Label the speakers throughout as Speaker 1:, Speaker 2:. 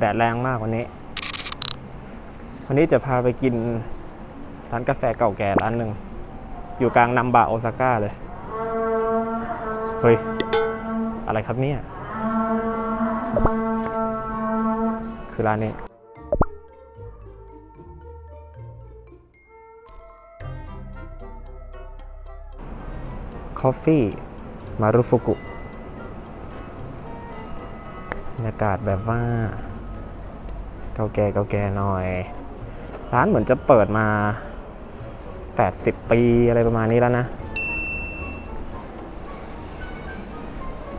Speaker 1: แดดแรงมากวันนี้ วันนี้จะพาไปกินร้านกาแฟเก่าแก่ร้านหนึ่ง อยู่กลางนัมบะโอซาก้าเลย เฮ้ย อะไรครับเนี่ย คือร้านนี้ coffee มารุฟุกุบรรยากาศแบบว่า เก่าแก่เก่าแก่หน่อย ร้านเหมือนจะเปิดมา 80 ปีอะไรประมาณนี้แล้วนะ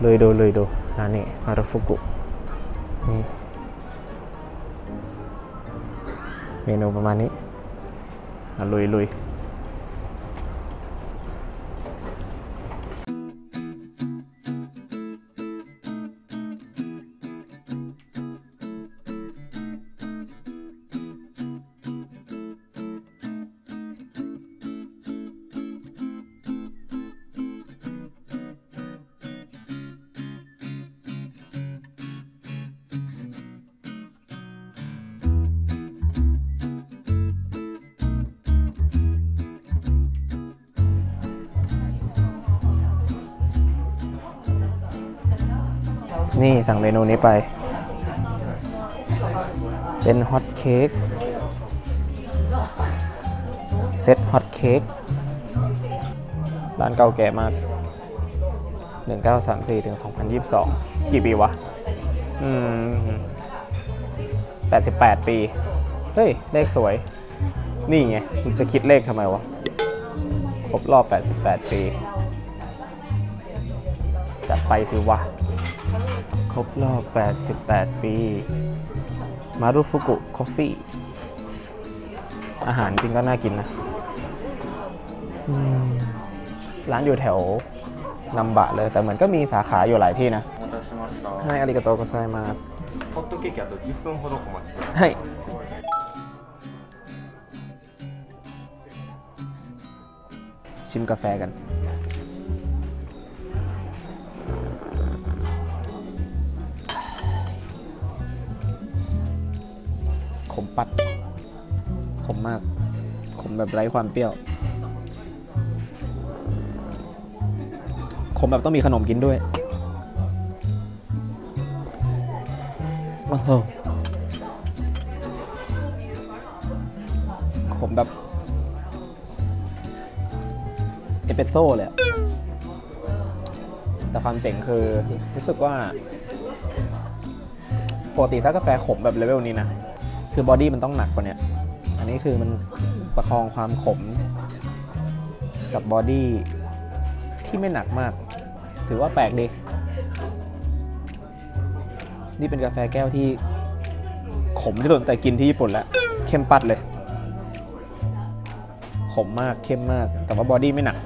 Speaker 1: เลยดูเลยดูร้านนี้มารุฟุกุนี่เมนูประมาณนี้อะลุยลุย นี่สั่งเมนูนี้ไป เป็นฮอตเค้กเซตฮอตเค้กร้านเก่าแก่มาก 1934ถึง2022 กี่ปีวะ อืม 88 ปี เฮ้ย เลขสวย นี่ไงคุณจะคิดเลขทำไมวะ ครบรอบ 88 ปี จัดไปสิวะ รบรอบ 88 ปี มารุฟุกุ คอฟฟี่ อาหารจริงก็น่ากินนะ ร้านอยู่แถวนำบะเลย แต่เหมือนก็มีสาขาอยู่หลายที่นะ ให้อาริกาโตกไซมาสให้ชิมกาแฟกัน ขมปัด ขมมาก ขมแบบไร้ความเปรี้ยว ขมแบบต้องมีขนมกินด้วยโอ้โหขมแบบ เอสเปรสโซ่เลยอะแต่ความเจ๋งคือรู้สึกว่าปกติถ้ากาแฟขมแบบเลเวลนี้นะ คือ body มันต้องหนักกว่านี้อันนี้คือมันประคองความขม กับ body ที่ไม่หนักมาก ถือว่าแปลกดี นี่เป็นกาแฟแก้วที่ขมที่สุดตั้งแต่กินที่ญี่ปุ่นแล้ว เข้มปั๊ดเลย ขมมากเข้มมาก แต่ว่า body ไม่หนัก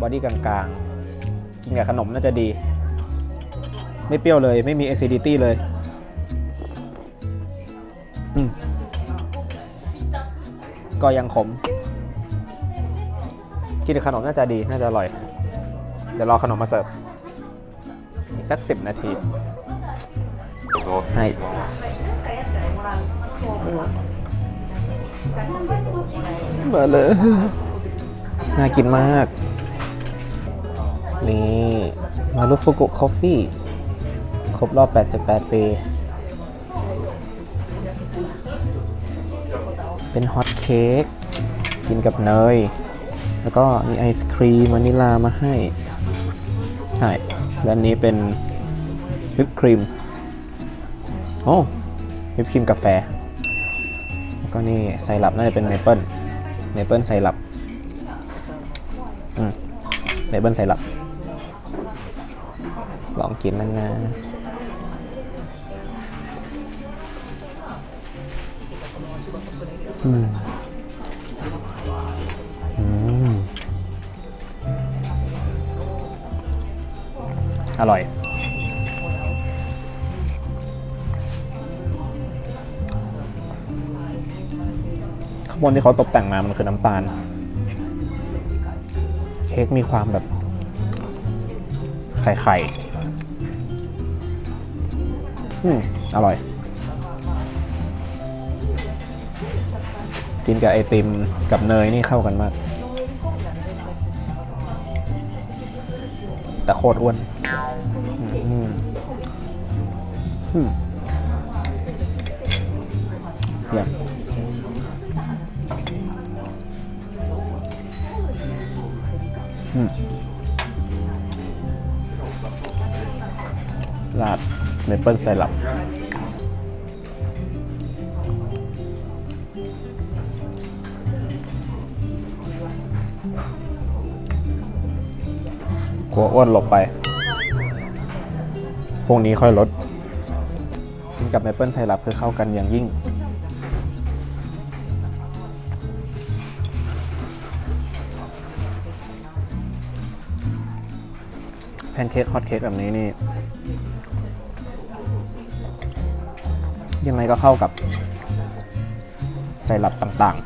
Speaker 1: body กลางๆ กินกับขนมน่าจะดี ไม่เปรี้ยวเลย ไม่มี acidity เลย ก็ยังขม กินขนมน่าจะดีน่าจะอร่อย เดี๋ยวรอขนมมาเสิร์ฟสักสิบนาที
Speaker 2: ให้
Speaker 1: มาเลยน่ากินมาก นี่ มารุฟุกุคอฟฟี่ ครบรอบ 88 ปี เป็นฮอตเค้กกินกับเนย แล้วก็มีไอศครีมวานิลามาให้ใช่และนี้เป็นวิปครีมโอ้วิปครีมกาแฟ แล้วก็นี่ไซรัปน่าจะเป็นเมเปิลเมเปิลไซรัปอืมเมเปิลไซรัปลองกินแล้วนะ อืมอืมอร่อย ข้างบนที่เขาตกแต่งมามันคือน้ำตาล เค้กมีความแบบไข่ไข่ อืม อร่อย กินกับไอติมกับเนยนี่เข้ากันมาก แต่โคตรอ้วนเยี่ยราดเมเปิลไซรัป ลัวอ้วนหลบไป พวกนี้ค่อยลด กินกับเมเปิลไซรัปคือเข้ากันอย่างยิ่ง แพนเค้กฮอตเค้กแบบนี้นี่ ยังไงก็เข้ากับไซรัปต่าง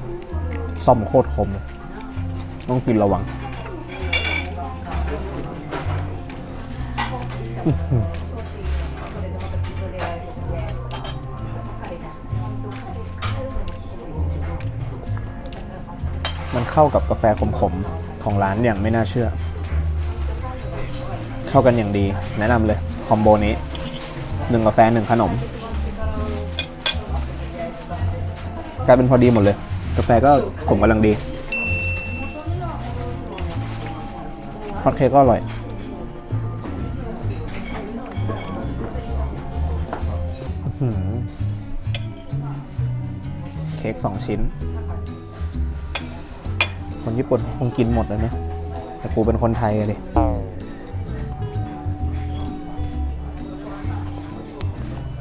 Speaker 1: ๆ ซ่อมโคตรคม ต้องกินระวัง มันเข้ากับกาแฟขมๆ ของร้านอย่างไม่น่าเชื่อ เข้ากันอย่างดี แนะนำเลย คอมโบนี้หนึ่งกาแฟหนึ่งขนม กลายเป็นพอดีหมดเลย กาแฟก็ขมกำลังดีฮอตเค้กก็อร่อย ค้กสองชิ้น คนญี่ปุ่นคงกินหมดแล้วนะ แต่กูเป็นคนไทยอะดิ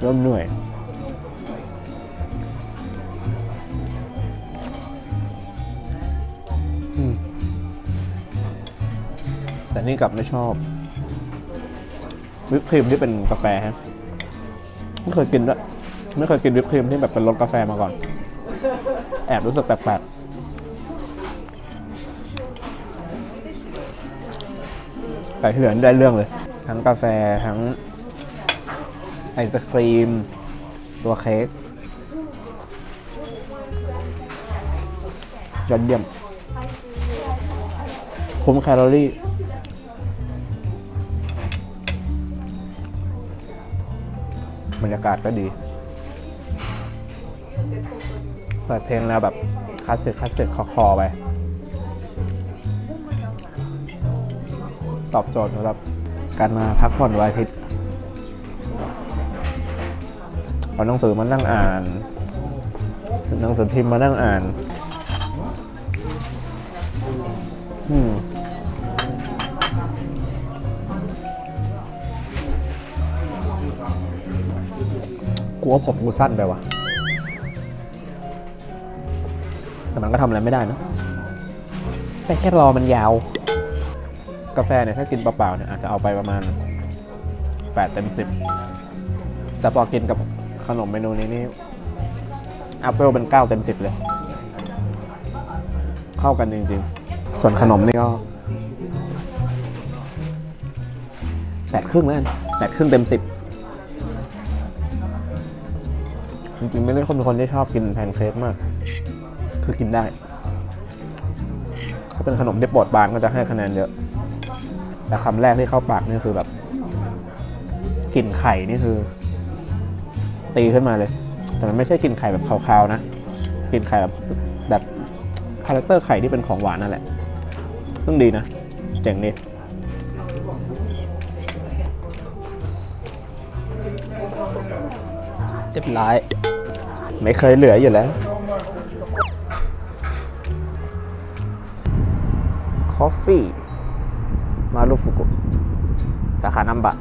Speaker 1: เริ่มเหนื่อยแต่นี่กลับไม่ชอบวิปครีมที่เป็นกาแฟฮะไม่เคยกินด้วยไม่เคยกินวิปครีมที่แบบเป็นรสกาแฟมาก่อน แอบรู้สึกแปลกๆแต่ที่เหลือนได้เรื่องเลย ทั้งกาแฟทั้งไอศครีม ตัวเค้กยอดเยี่ยม คุ้มแคลอรี่บรรยากาศก็ดี เปิดเพลงแล้วแบบคลาสสิกคลาสสิกคอๆไป ตอบโจทย์สำหรับการมาพักผ่อนวันอาทิตย์เอาหนังสือมานั่งอ่านหนังสือพิมพ์มานั่งอ่านอืมกูว่าผมกูสั้นไปว่ะ มันก็ทำอะไรไม่ได้เนะแต่แค่รอมันยาว กาแฟเนี่ยถ้ากินเปล่าๆเนี่ยอาจจะเอาไปประมาณ 8 เต็ม 10 แต่พอกินกับขนมเมนูนี้นี่ up level เป็น 9 เต็ม 10 เลย เข้ากันจริงๆ ส่วนขนมนี่ก็แปดครึ่งแล้วแปดครึ่งเต็มสิบจริงๆ ไม่ได้คนเป็นคนที่ชอบกินแพนเค้กมาก คือกินได้ ถ้าเป็นขนมที่โปรดบานก็จะให้คะแนนเยอะ แต่คำแรกที่เข้าปากนี่คือแบบกลิ่นไข่นี่คือ ตีขึ้นมาเลย แต่มันไม่ใช่กลิ่นไข่แบบคาวๆนะกลิ่นไข่แบบแบบคาแรคเตอร์ไข่ที่เป็นของหวานนั่นแหละซึ่งดีนะเจ๋งดีเรียบร้อยไม่เคยเหลืออยู่แล้ว คอฟฟี่มารุฟุกุ สาขานัมบะ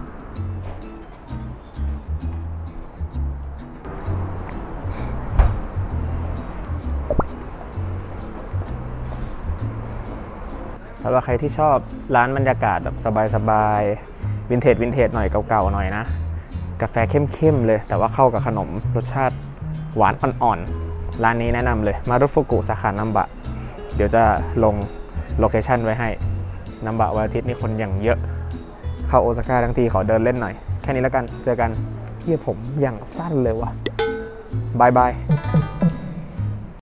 Speaker 1: สำหรับใครที่ชอบร้านบรรยากาศแบบสบายๆ วินเทจวินเทจหน่อยเก่าๆ หน่อยนะ กาแฟเข้มๆ เลย แต่ว่าเข้ากับขนมรสชาติหวานอ่อนๆ ร้านนี้แนะนำเลย มารุฟุกุสาขานัมบะ เดี๋ยวจะลง location ไว้ให้นัมบะวันอาทิตย์นี่คนอย่างเยอะ เข้าโอซาก้าทั้งทีขอเดินเล่นหน่อย แค่นี้แล้วกัน เจอกันเฮียผมอย่างสั้นเลยว่ะ bye bye